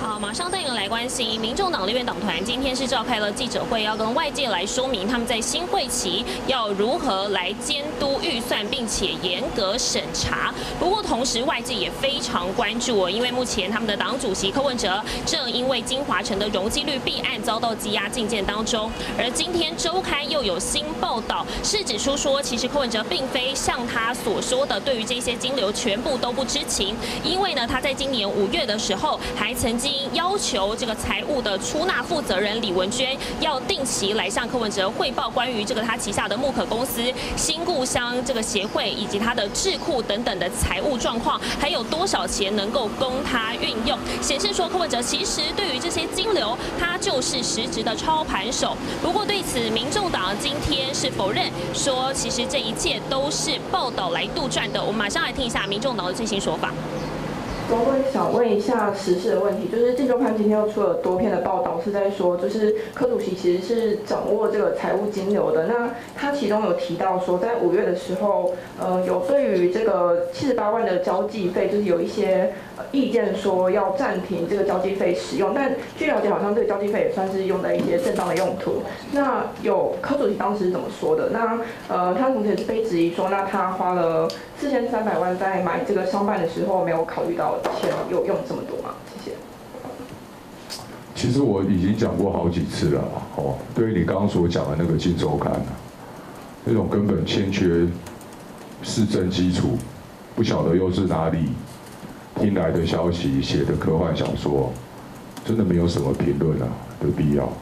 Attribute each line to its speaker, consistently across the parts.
Speaker 1: 好，马上带您来关心，民众党立院党团今天是召开了记者会，要跟外界来说明他们在新会期要如何来监督预算，并且严格审查。不过同时外界也非常关注哦，因为目前他们的党主席柯文哲正因为金华城的容积率弊案遭到羁押禁见当中，而今天周刊又有新报道，是指出说，其实柯文哲并非像他所说的，对于这些金流全部都不知情，因为呢，他在今年五月的时候还曾经。要求这个财务的出纳负责人李文娟要定期来向柯文哲汇报关于这个他旗下的木可公司新故乡这个协会以及他的智库等等的财务状况，还有多少钱能够供他运用，显示说柯文哲其实对于这些金流，他就是实质的操盘手。不过对此，民众党今天是否认说，其实这一切都是报道来杜撰的。我们马上来听一下民众党的最新说法。
Speaker 2: 我会想问一下时事的问题，就是《镜周刊》今天又出了多篇的报道，是在说，就是柯主席其实是掌握这个财务金流的。那他其中有提到说，在五月的时候，呃，有对于这个七十八万的交际费，就是有一些意见说要暂停这个交际费使用。但据了解，好像这个交际费也算是用在一些正当的用途。那有柯主席当时是怎么说的？那呃，他同时也是被质疑说，那他花了四千三百万在买这个商办的时候，没有考虑到。钱有用这么多吗？谢谢。
Speaker 3: 其实我已经讲过好几次了，哦，对于你刚刚所讲的那个《金周刊》，那种根本欠缺市政基础，不晓得又是哪里听来的消息写的科幻小说，真的没有什么评论啊的必要。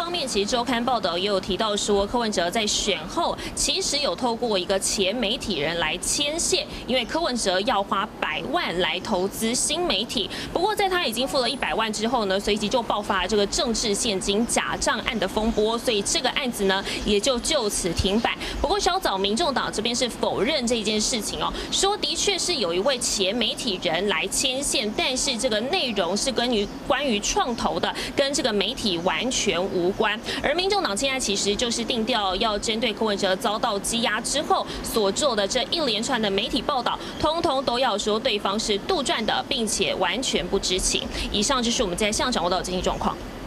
Speaker 1: 方面，其实周刊报道也有提到说，柯文哲在选后其实有透过一个前媒体人来牵线，因为柯文哲要花百万来投资新媒体。不过在他已经付了一百万之后呢，随即就爆发了这个政治现金假账案的风波，所以这个案子呢也就就此停摆。不过稍早民众党这边是否认这件事情哦，说的确是有一位前媒体人来牵线，但是这个内容是关于关于创投的，跟这个媒体完。全无关，而民众党现在其实就是定调要针对柯文哲遭到羁押之后所做的这一连串的媒体报道，通通都要说对方是杜撰的，并且完全不知情。以上就是我们在现场掌握到的经济状况。